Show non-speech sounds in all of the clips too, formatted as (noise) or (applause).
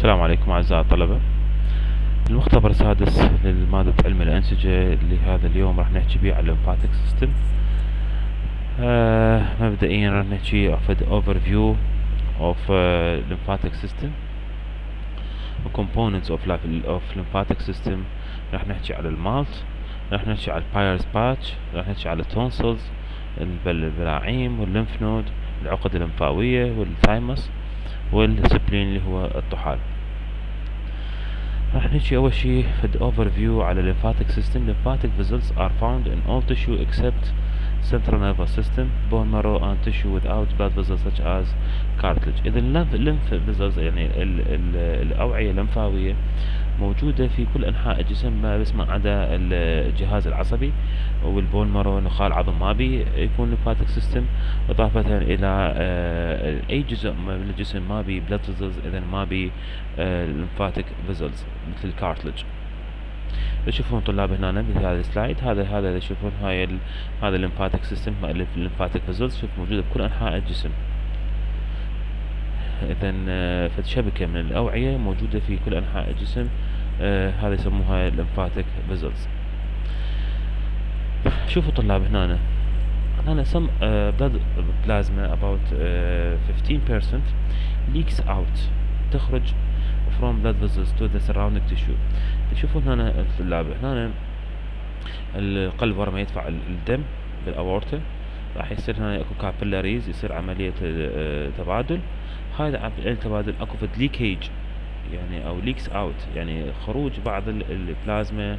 السلام عليكم أعزائي الطلبة. المختبر السادس لمادة علم الأنسجة لهذا اليوم راح نحكي بيه على ال lymphatic system آه مبدئيا راح نحكي an overview of uh, lymphatic system. Components of, of lymphatic system. راح نحكي على ال MALT. راح نحكي على ال Peyer's patch راح نحكي على ال tonsils البلاعيم وال lymph node. العقد الليمفاوية وال thymus وال spleen اللي هو الطحال. راح نجي أول شيء فد overview على ال lymphatic system ال lymphatic vessels are found in all tissue except central nerve system bone marrow and tissue without blood vessels such as cartilage إذا ال lymph vessels يعني الأوعية اللمفاوية موجودة في كل أنحاء الجسم بس ما عدا الجهاز العصبي وال bone marrow النخاع العظم ما بي يكون lymphatic system إضافة إلى آه، أي جزء من الجسم ما بي blood vessels إذا ما بي lymphatic vessels مثل ال cartilage تشوفون طلاب هنا مثل هذا ال slide. هذا هذا تشوفون هاي هذا ال lymphatic system ال lymphatic vessels شوف موجودة بكل أنحاء الجسم. اذا آه، فشبكه من الأوعية موجودة في كل أنحاء الجسم. هذا يسموها lymphatic vessels. شوفوا طلاب هنا هنا some uh, blood plasma about uh, 15% leaks out تخرج from blood vessels to the surrounding tissue. تشوفون هنا الطلاب. هنا القلب ورا ما يدفع الدم بالأورطة راح يصير هنا أكو كابيلاريز يصير عملية تبادل. هذا التبادل أكو فد leakage يعني أو leaks out يعني خروج بعض البلازما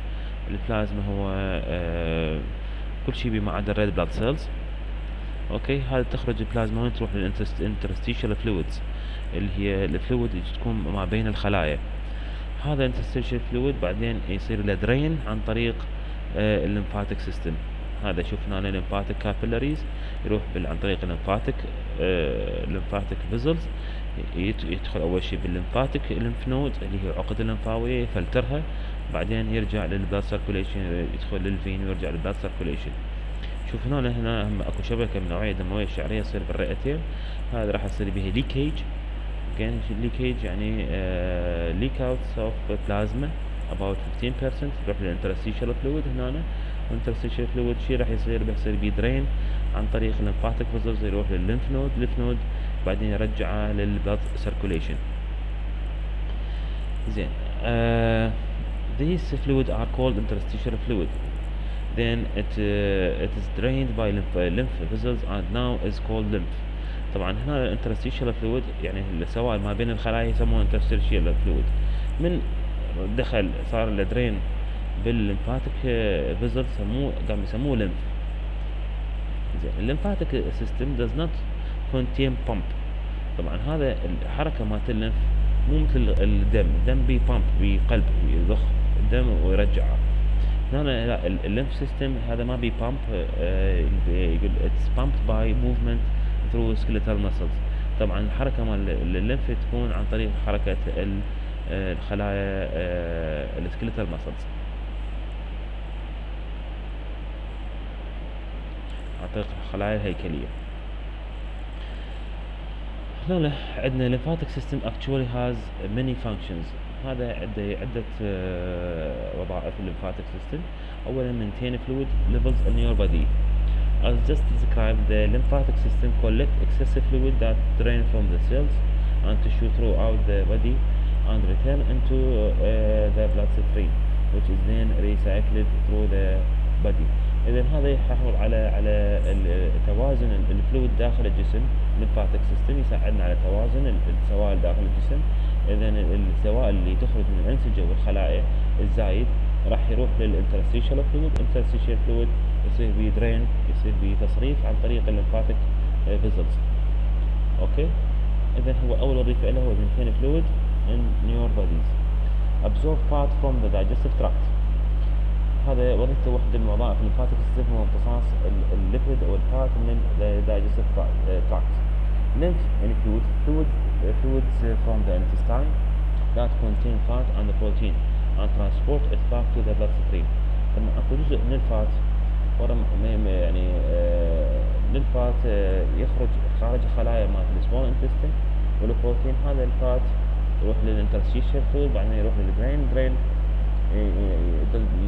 البلازما هو آه كل شيء بما عدا ال red blood cells okay؟ هذا تخرج البلازما وين تروح؟ لل interstitial fluids اللي هي ال fluid اللي تكون ما بين الخلايا. هذا ال interstitial fluid بعدين يصير له drain عن طريق آه ال lymphatic system هذا شفنا هنا ال lymphatic capillaries يروح عن طريق ال lymphatic آه ال lymphatic vessels يدخل أول شيء بال lymphatic ال lymph node اللي هي العقد الليمفاوية يفلترها. بعدين يرجع لل blood circulation يدخل لل vein ويرجع لل blood circulation شوف هنا هنا أكو شبكة من الاوعيه الدمويه الشعريه تصير بالرئتين. هذا راح يصير بها leakage again leakage يعني leak out of plasma about 15% يروح لل interstitial fluid هنا. ال interstitial fluid شي راح يصير؟ بيصير بيه drain عن طريق ال lymphatic vessels يروح للل lymph node ال lymph node بعدين يرجعه لل blood circulation زين uh, these fluid are called interstitial fluid. Then it uh, it is drained by lymph, lymph vessels and now is called lymph. طبعا هنا ال interstitial fluid يعني السوائل ما بين الخلايا يسموه interstitial fluid من دخل صار ال drain بال lymphatic vessel سموه قام يسموه lymph زين ال lymphatic system does not contain pump. طبعا هذا الحركة مالت ال lymph مو مثل الدم الدم بي pump بي قلب يضخ الدم ويرجعه. هنا لا ال lymph system هذا ما بي pump يقول it's pump by movement through skeletal muscles طبعا الحركة مال الليمف تكون عن طريق حركة الخلايا السكيلتال مسلز عن طريق الخلايا الهيكلية لا عندنا lymphatic system actually has many functions هذا عنده عدة آه، وظائف lymphatic system أولا maintain fluid levels in your body as just described the lymphatic system collect excessive fluid that drain from the cells and tissue throughout the body and return into uh, the bloodstream which is then recycled through the body اذا هذا يحافظ على على توازن ال fluid داخل الجسم ال lymphatic system يساعدنا على توازن السوائل داخل الجسم. اذا السوائل اللي تخرج من الأنسجة والخلايا الزايد راح يروح لل interstitial fluid ال interstitial fluid يصير بيه drain يصير بيه تصريف عن طريق ال lymphatic vessels okay اذا هو أول وظيفة له هو maintain fluid in your bodies. Absorb fat from the digestive tract. هذا وظيفته واحدة من وظائف ال lymphatic system هو امتصاص ال lipid أو ال fat من ال digestive tract lymph includes fluids, uh, fluids uh, from the intestine that contain fat and protein and transport it back to the bloodstream. لما أكو جزء من ال fat. ورا يعني آه لل fat آه يخرج خارج الخلايا مالت ال small intestine والبروتين هذا ال fat يروح لل interstitial fluid بعدين يروح لل drain drain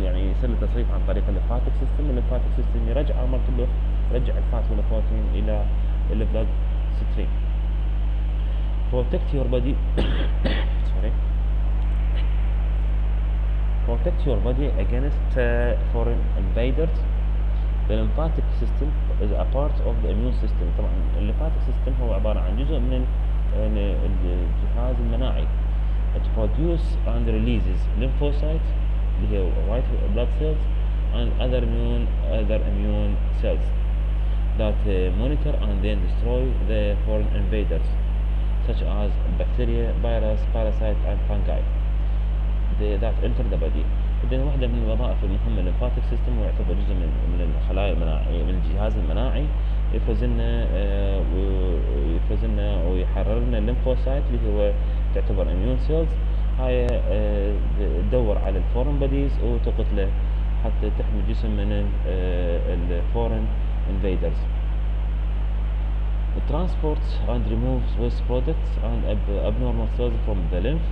يعني يصير له تصريف عن طريق ال lymphatic system ال lymphatic system يرجع مرة يرجع ال fat والبروتين إلى ال blood ستريم protect your body. (coughs) Sorry. Protect your body against uh, foreign invaders. the lymphatic system is a part of the immune system. طبعا الليمفاتيك system هو عبارة عن جزء من الجهاز المناعي. It produces and releases lymphocytes اللي هي white blood cells and other immune other immune cells that uh, monitor and then destroy the foreign invaders such as bacteria, virus, parasite and fungi they, that enter the body إذن واحدة من الوظائف المهمة للل lymphatic system ويعتبر جزء من من الخلايا المناعية من الجهاز المناعي يفرز لنا آه، ويفرز لنا ويحرر لنا ال lymphocyte اللي هو تعتبر immune cells هاي آه، تدور على ال foreign bodies وتقتله حتى تحمي جسم من ال foreign invaders transports and removes waste products and abnormal cells from the lymph.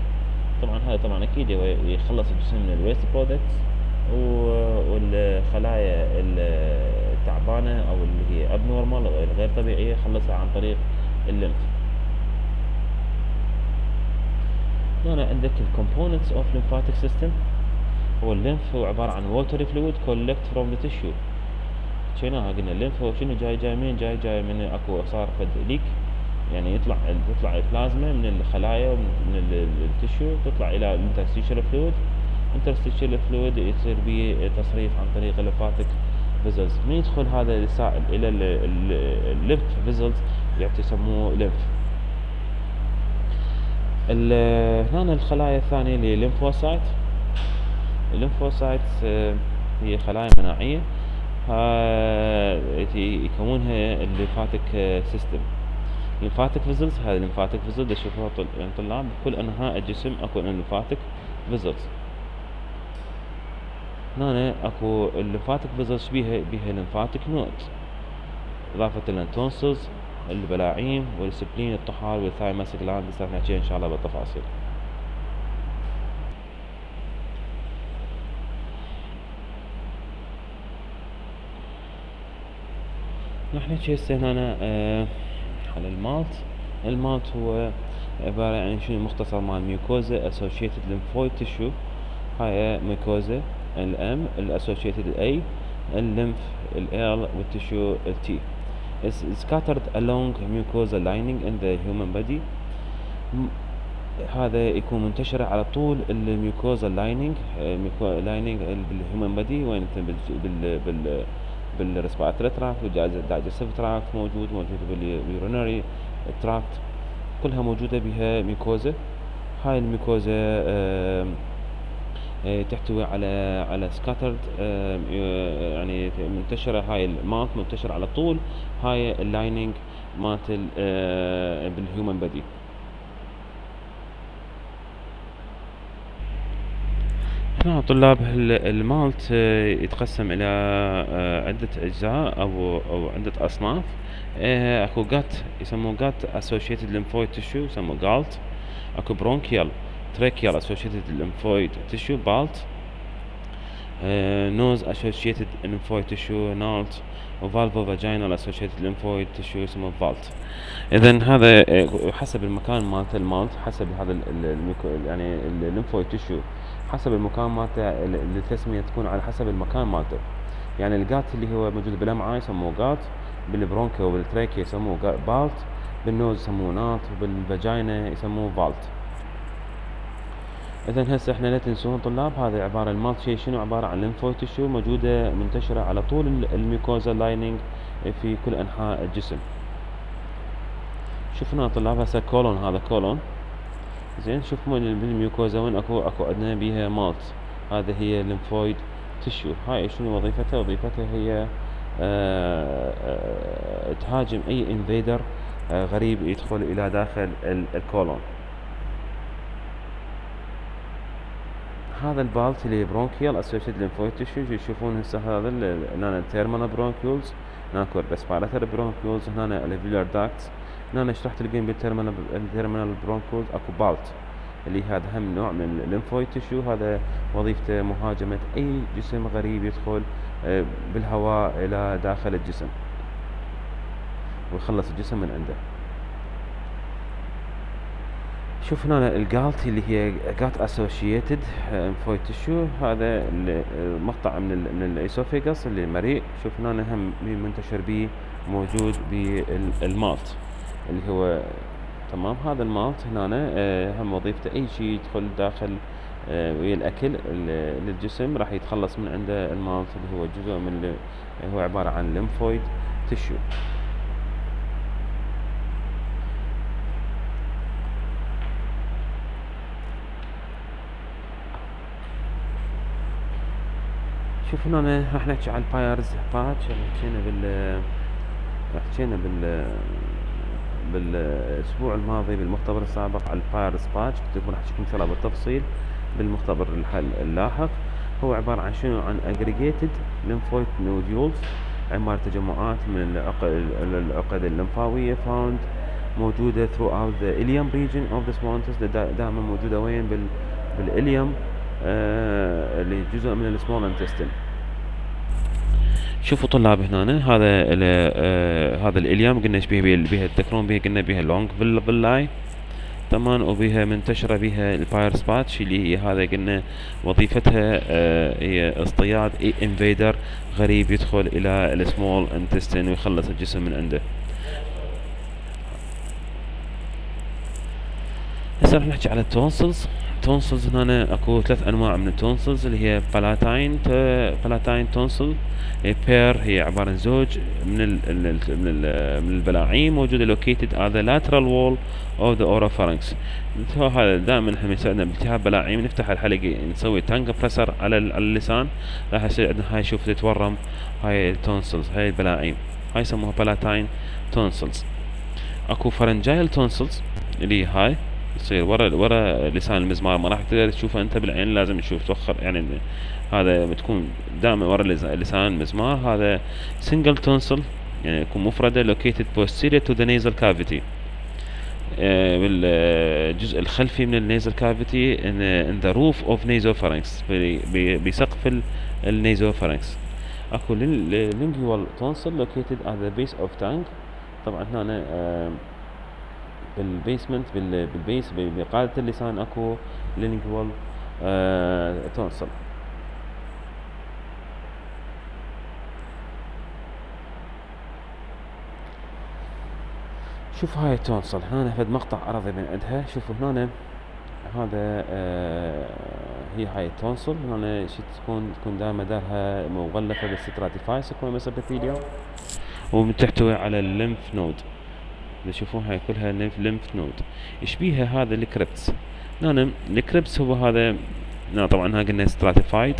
طبعا هذا طبعا أكيد يخلص الجسم من ال waste products والخلايا التعبانة أو اللي هي abnormal أو الغير طبيعية يخلصها عن طريق ال lymph. هنا عندك ال components of lymphatic system. هو ال lymph هو عبارة عن watery fluid collect from the tissue. حكيناها قلنا ال lymph هو شنو؟ جاي جاي من جاي جاي من أكو صار فد leak يعني يطلع تطلع البلازما من الخلايا ومن ال tissue تطلع إلى ال interstitial fluid ال interstitial fluid يصير به تصريف عن طريق ال lymphatic vessels من يدخل هذا السائل إلى ال lymph vessels يعني يسموه lymph هنا الخلايا الثانية اللي هي ال lymphocyte ال lymphocyte آه، هي خلايا مناعية. يكونها ال lymphatic system ال lymphatic vessels هذه ال lymphatic vessels تشوفوها طلاب بكل أنحاء الجسم أكو ال lymphatic vessels هنا أكو ال lymphatic vessels بيها بيها ال lymphatic node إضافة إلى ال tonsils البلاعيم وال spleen الطحال وال thymus gland نحكيها إن شاء الله بالتفاصيل. نحن نحكي هسه هنا آه على ال MALT. ال MALT هو عبارة عن شنو؟ مختصر مال mucosa associated lymphoid tissue هاي mucosa الام الاسوشيتد الاي الليمف ال والتشو التي is scattered along mucosal lining in the human body. هذا يكون منتشر على طول ال mucosa lining lining بال human body وين بال بال بال respiratory tract وال digestive tract موجود موجود بال urinary tract كلها موجودة بها mucosa هاي ال mucosa تحتوي على على scattered يعني منتشرة هاي ال MALT منتشرة على طول هاي ال lining مالت آه، بال human body هنا طلاب ال MALT آه، يتقسم إلى آه، عدة أجزاء أو أو عدة أصناف. آه، أكو gut يسموه gut associated lymphoid tissue يسموه GALT أكو bronchial tracheal associated lymphoid tissue BALT nose associated lymphoid tissue NALT و vulvo vaginal associated lymphoid tissue يسموه VALT اذا هذا حسب المكان مالت ال MALT حسب هذا يعني ال lymphoid tissue حسب المكان مالته التسمية تكون على حسب المكان مالته. يعني ال GALT اللي هو موجود بالامعاء يسموه GALT بال bronchi وبال trachea يسموه BALT بال nose يسموه NALT وبال vagina يسموه VALT اذا هسه إحنا لا تنسون طلاب هذا عبارة ال MALT شيء شنو عبارة عن lymphoid tissue موجودة منتشرة على طول ال mucosa lining في كل أنحاء الجسم. شفنا طلاب هسه colon هذا colon. زين شوف بال mucosa وين اكو أكو عندنا بيها MALT. هذا هي ال lymphoid tissue. هاي شنو وظيفتها؟ وظيفتها هي آه آه تهاجم أي invader آه غريب يدخل إلى داخل ال colon. هذا ال BALT اللي bronchial associated lymphoid tissue يشوفون هسه هذا هنا ال terminal bronchioles هناك ال respiratory bronchioles هنا ال alveolar ducts هنا راح تلقين بال terminal ال terminal bronchioles اكو BALT اللي هذا هم نوع من ال lymphoid tissue هذا وظيفته مهاجمة أي جسم غريب يدخل آه، بالهواء إلى داخل الجسم ويخلص الجسم من عنده. شوف هنا ال GALT اللي هي gut associated lymphoid tissue هذا المقطع من من ال esophagus اللي مريء. شوف هنا هم منتشر به موجود بال MALT اللي هو تمام؟ هذا ال MALT هنا آه، هم وظيفته. أي شيء يدخل داخل آه، ويا الأكل للجسم راح يتخلص من عنده ال MALT اللي هو جزء من هو عبارة عن lymphoid tissue شوف هنا راح نحكي على ال Peyer's patch حكينا بال حكينا بال بالأسبوع الماضي بالمختبر السابق على ال Peyer's patch. كنت راح احكي إن شاء الله بالتفصيل بالمختبر اللاحق. هو عبارة عن شنو؟ عن aggregated lymphoid nodules عبارة تجمعات من العقد, اللمفاوية found موجودة throughout the ileum region of the small دائما موجودة وين؟ بال بال ileum. آه، اللي جزء من ال small intestine شوفوا طلاب هنا هذا آه هذا ال ileum قلنا إيش بيها بيها تذكرون بيها قلنا بيها long villi تمام وبيها منتشرة بيها ال Peyer's patch اللي هي هذا قلنا وظيفتها آه هي اصطياد invader غريب يدخل إلى ال small intestine ويخلص الجسم من عنده. هسه راح نحكي على ال tonsils tonsils هنا اكو ثلاث أنواع من ال tonsils اللي هي palatine palatine tonsil pair هي عبارة عن زوج من ال من ال من البلاعيم موجودة located at the lateral wall of the oropharynx. هذا دائما إحنا يساعدنا بالتهاب بلاعيم نفتح الحلقة نسوي tongue presser على على اللسان راح يصير عندنا هاي شوف تتورم هاي ال tonsils هاي البلاعيم. هاي يسموها palatine tonsils أكو pharyngeal tonsils اللي هاي. تصير ورا ورا لسان المزمار ما راح تقدر تشوفه. أنت بالعين لازم تشوف توخر. يعني هذا بتكون دائما ورا لسان المزمار هذا single tonsil يعني يكون مفردة located posterior to the nasal cavity. آه، بالجزء الخلفي من ال nasal cavity in the roof of nasopharynx بسقف ال nasopharynx أكو lingual tonsil located at the base of tongue. طبعا هنا آه، بال basement بال base بقاعدة اللسان أكو lingual آه tonsil. شوف هاي ال tonsil هنا فد مقطع عرضي من عندها. شوفوا هنا هذا آه هي هاي ال tonsil. هنا شي تكون تكون دائما دارها مغلفة بال stratified يكون مثل وتحتوي على ال lymph node. هاي كلها lymph node. إيش بيها هذا ال crypts نعم ال crypts هو هذا طبعا ها قلنا stratified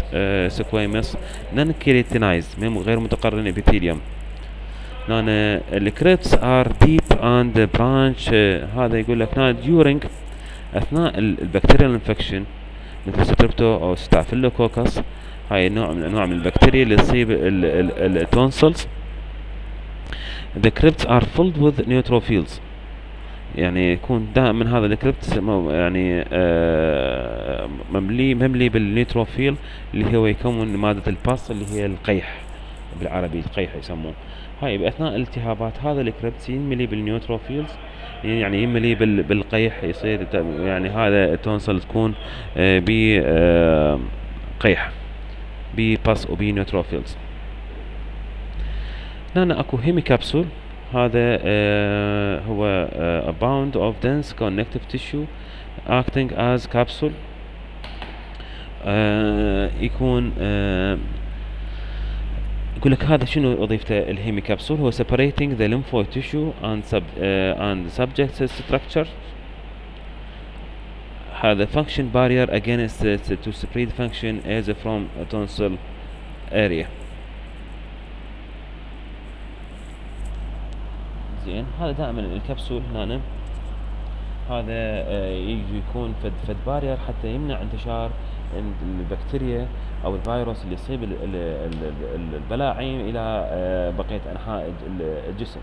squamous non keratinized غير متقرن epithelium نعم ال crypts are deep and branched هذا يقول لك نعم during أثناء ال bacterial infection مثل strepto أو staphylococcus هاي نوع من انواع من البكتيريا اللي تصيب ال tonsils the crypts are filled with neutrophils. يعني يكون دائما هذا ال crypt يعني آه مملي مملي بال neutrophil اللي هو يكون مادة ال pus اللي هي القيح بالعربي القيح يسموه. هاي بأثناء الالتهابات هذا ال crypt ينملي بال neutrophils يعني ينملي بالقيح يصير يعني هذا ال tonsil تكون آه بقيح ب pus وب neutrophils هنا اكو هيمي كابسول هذا آه هو آه a bound of dense connective tissue acting as capsule آه يكون آه يقول لك هذا شنو وظيفته الهيمي كابسول هو separating the lymphoid tissue and sub uh, and subject structure هذا function barrier against to spread function as from a tonsil area زين. هذا دائما الكبسول هنا. هذا آه، يجي يكون فد فد بارير حتى يمنع انتشار البكتيريا أو الفيروس اللي يصيب البلاعيم إلى آه، بقية أنحاء الجسم.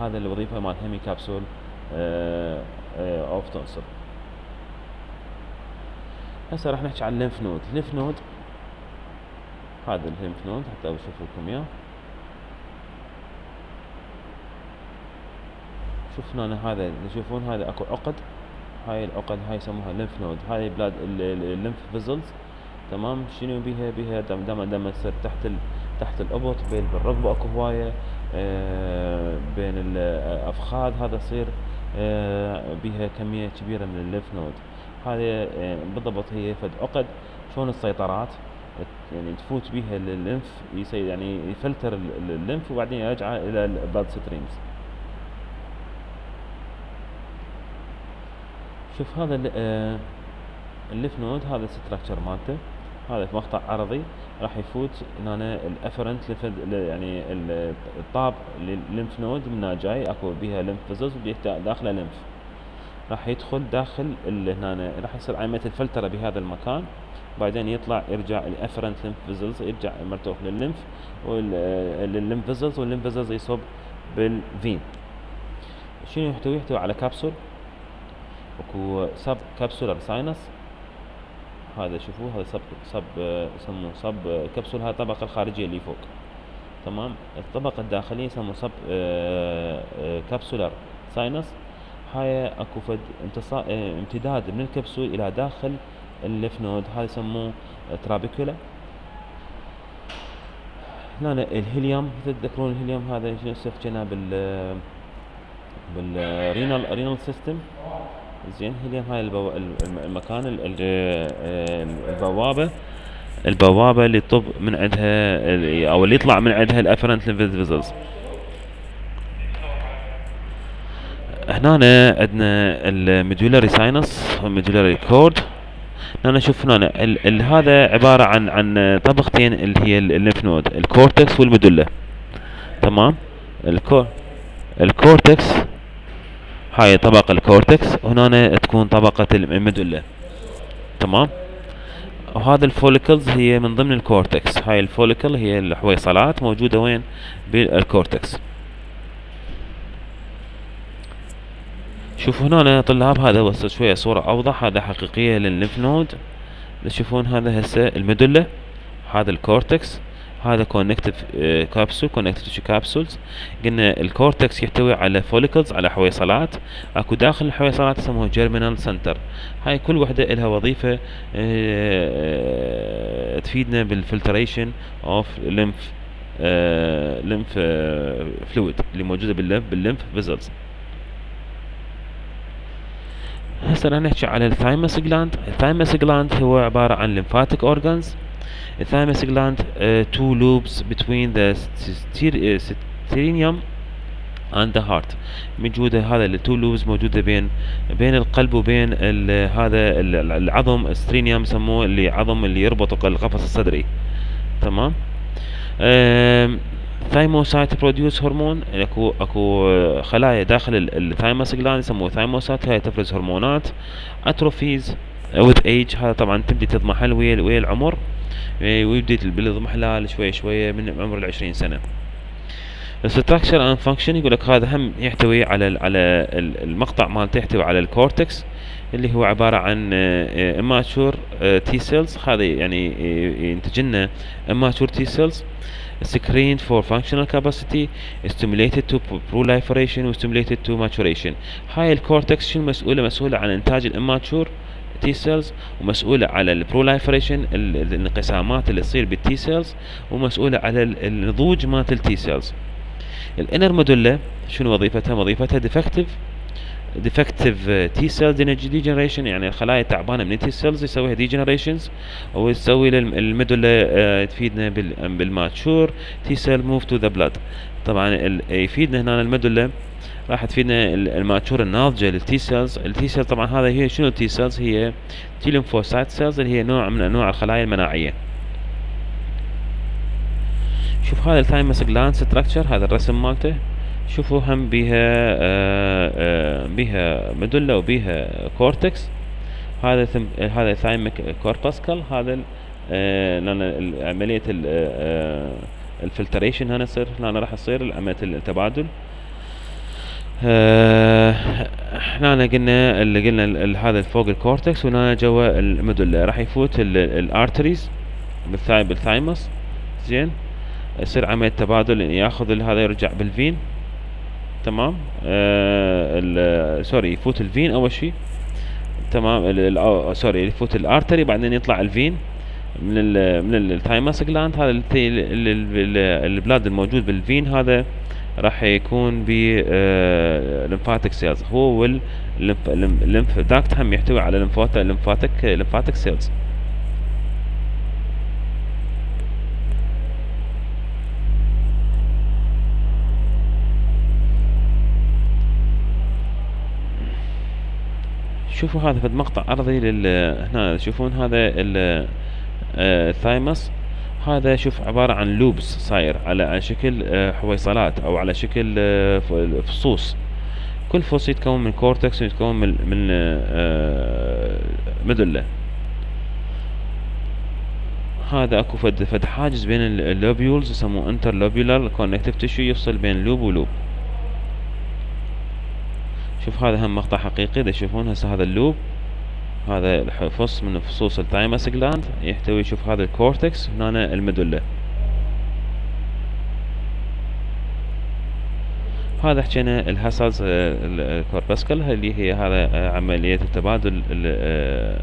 هذا الوظيفة مال hemicapsule of tonsil هسه راح نحكي عن ال lymph node ال lymph node هذا ال lymph node حتى بشوف لكم إياه. شوفنا هنا هذا تشوفون هذا أكو عقد. هاي العقد هاي يسموها lymph node هاي بلاد ال lymph vessels تمام؟ شنو بيها؟ بيها دم دم دم تصير تحت ال... تحت الأبط بين بالرقبه أكو هواية آه بين الأفخاذ هذا يصير آه بيها كمية كبيرة من ال lymph node هذه آه بالضبط هي فد عقد. شلون السيطرات؟ يعني تفوت بها ال lymph يعني يفلتر ال lymph وبعدين يرجع إلى ال blood streams شوف هذا آه، ال lymph node هذا ال structure مالته. هذا في مقطع عرضي راح يفوت هنا الافرنت يعني الطاب للليمف نود. من جاي أكو بيها ليمف فيزلز داخله ليمف راح يدخل داخل هنا راح يصير عملية الفلترة بهذا المكان. بعدين يطلع يرجع الافرنت ليمف فيزلز يرجع مرتوح للليمف للليمف فيزلز والليمف فيزلز يصب بالفين. شنو يحتوي؟ يحتوي على كبسول اكو subcapsular sinus. هذا شوفوا هذا sub sub يسموه sub capsule هاي الطبقة الخارجية اللي فوق. تمام؟ الطبقة الداخلية يسموه subcapsular sinus. هاي اكو فد امتداد من الكبسول إلى داخل ال lymph node هذا يسموه trabecula. هنا ال hilum تتذكرون ال hilum هذا شنو؟ بال بال renal renal system. زين هي هاي البو... المكان البوابة. البوابة اللي طب من عندها أو اللي يطلع من عندها ال afferent vessels هنا عندنا ال medullary sinus وال medullary cord هنا نشوف هنا هذا عبارة عن عن طبقتين اللي هي ال lymph node ال cortex وال medulla تمام؟ الكور الكورتكس هاي طبقة الكورتكس هنا تكون طبقة الميدولا تمام؟ وهذا ال follicles هي من ضمن ال cortex. هاي ال follicle هي الحويصلات موجودة وين؟ بال cortex. شوفوا هنا طلاب هذا بس شوية صورة أوضح هذا حقيقية للل lymph node. تشوفون هذا هسه ال medulla هذا ال cortex. هذا connective capsule connective capsules قلنا ال cortex يحتوي على follicles على حويصلات. أكو داخل الحويصلات يسموها germinal center هاي كل وحدة لها وظيفة آه، تفيدنا بال filtration of lymph lymph fluid اللي موجودة بال lymph بال lymph vessels هسه راح نحكي على ال thymus gland ال thymus gland هو عبارة عن lymphatic organs gland uh, two lobes between the sternum and the heart. موجودة هذا ال two lobes موجودة بين بين القلب وبين هذا العظم ال sternum يسموه اللي عظم اللي يربط القفص الصدري. تمام؟ thymocyte produce hormone اكو اكو خلايا داخل ال thymus gland يسموه thymocyte هاي تفرز هرمونات. atrophies with age. هذا طبعا تبدي تضمحل ويا ويا العمر إيه، ويبدي بالاضمحلال شوي شوية من عمر العشرين سنة. ال structure and function يقول لك هذا هم يحتوي على على المقطع مالته يحتوي على ال cortex اللي هو عبارة عن immature T cells هذا يعني ينتج لنا immature T cells screened for functional capacity stimulated to proliferation stimulated to maturation. هاي ال cortex شو المسؤولة مسؤولة عن إنتاج ال immature T cells ومسؤولة على ال proliferation الانقسامات اللي تصير بال T cells ومسؤولة على النضوج مالت ال T cells ال inner medulla شنو وظيفتها؟ وظيفتها defective defective T cell degeneration يعني الخلايا تعبانة من ال T cells يسويها degenerations يسوي ال medulla تفيدنا بال mature T cell move to the blood طبعا يفيدنا هنا ال medulla راح تفيدنا ال mature الناضجة لل T cells ال T cell طبعا هذا هي شنو ال T cells هي T lymphocyte cells اللي هي نوع من أنواع الخلايا المناعية. شوف هذا ال thymus gland structure هذا الرسم مالته. شوفوا هم بيها آه آه بيها medulla وبيها cortex هذا ثم هذا thymic corpuscle هذا آه عملية آه، ال filtration هنا يصير هنا راح يصير عملية التبادل. آه، هنا قلنا اللي قلنا هذا فوق ال cortex وهنا جوا ال medulla راح يفوت ال arteries بال thy- بال thymus زين؟ يصير عملية تبادل ياخذ ال- هذا يرجع بال vein تمام. آه sorry يفوت ال vein أول شي. تمام أو- sorry يفوت ال artery بعدين يطلع ال vein. من ال من ال thymus gland هذا ال- ال- ال- ال- ال blood الموجود بال vein هذا راح يكون ب lymphatic cells هو وال lymph duct هم يحتوي على lymphatic lymphatic cells شوفوا هذا فد مقطع عرضي لل هنا تشوفون هذا ال آه، ال thymus هذا شوف عبارة عن lobes صاير على شكل آه، حويصلات أو على شكل آه، فصوص. كل فص يتكون من cortex ويتكون من من آه، medulla هذا أكو فد حاجز بين ال- ال lobules يسموه interlobular connective tissue يفصل بين lobe و lobe شوف هذا هم مقطع حقيقي إذا تشوفون هسه هذا ال lobe هذا فص من فصوص ال thymus gland يحتوي شوف هذا ال cortex هنا ال medulla. هذا حكينا ال Hassall's ال corpuscle اللي هي هذا آه، عملية التبادل ال- آه،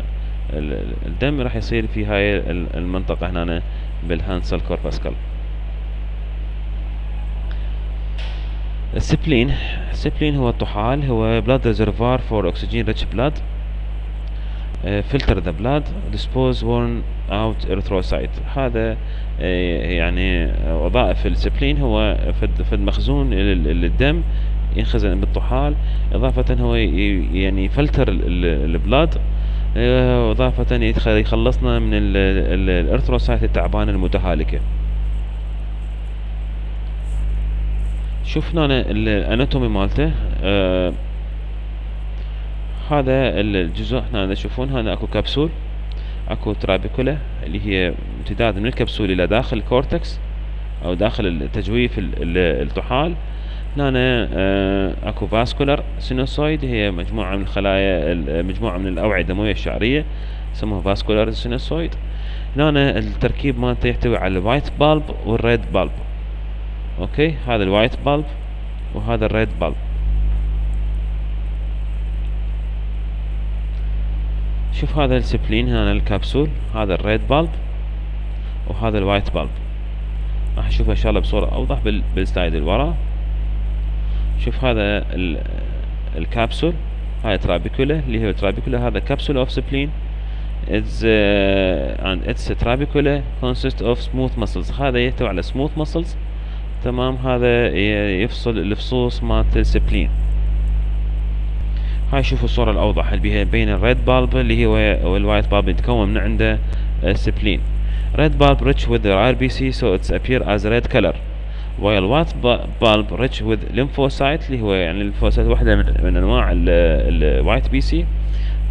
ال- ال- الدم راح يصير في هاي ال- المنطقة هنا بال Hassall corpuscle ال spleen ال spleen هو الطحال هو blood reservoir for oxygen rich blood. Uh, filter the blood. Dispose worn out erythrocyte. هذا آه، يعني آه، وظائف ال spleen هو فد, مخزون لل- للدم ينخزن بالطحال. إضافة هو يعني يفلتر ال blood يدخل- يخلصنا من ال- ال- ال erythrocyte شفنا ال anatomy مالته آه هذا الجزء هنا إذا تشوفون هذا أكو كبسول أكو trabecula اللي هي امتداد من الكبسول إلى داخل ال cortex أو داخل التجويف ال- ال- الطحال هنا آه أكو vascular sinusoid هي مجموعة من الخلايا ال- مجموعة من الاوعية الدموية الشعرية يسموها vascular sinusoid هنا التركيب مالته يحتوي على ال white pulp وال red pulp أوكي هذا ال white pulp وهذا ال red pulp شوف هذا ال spleen هنا الكبسول هذا ال red pulp وهذا ال white pulp راح نشوفها إن شاء الله بصورة أوضح بال- بال slide اللي ورا. شوف هذا ال- الكبسول هاي trabecula اللي هي trabecula هذا capsule of spleen uh, and its trabecula consists of smooth muscles. هذا يحتوي على smooth muscles. تمام؟ هذا يفصل الفصوص مالت ال spleen هاي شوفوا الصورة الأوضح اللي بيها بين ال red pulp اللي هو وال white pulp يتكون من عنده red pulp rich with the RBC so it's appear as red color. while white pulp rich with lymphocyte اللي هو يعني ال lymphocyte واحدة من, من أنواع ال white BC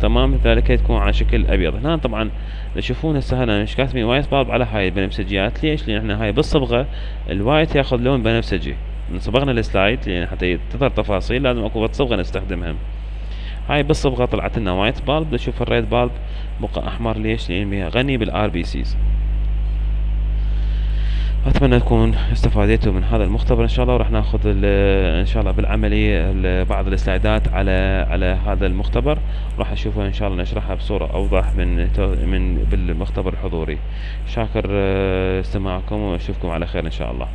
تمام؟ ذلك تكون على شكل أبيض. هنا طبعا تشوفون هسه هنا مش كاتبين white pulp على هاي البنفسجيات ليش؟ لأن إحنا هاي بالصبغة ال white يأخذ لون بنفسجي. من صبغنا ال slide لأن حتى تظهر تفاصيل لازم أكو صبغة نستخدمها. هاي بالصبغة طلعت لنا white pulp نشوف ال red pulp بقى أحمر. ليش؟ بيها غني بال RBCs أتمنى تكون استفادتوا من هذا المختبر إن شاء الله وراح ناخذ إن شاء الله بالعملي ال- بعض السلايدات على على هذا المختبر. راح اشوفها إن شاء الله نشرحها بصورة أوضح من من بالمختبر الحضوري. شاكر آه، استماعكم وأشوفكم على خير إن شاء الله.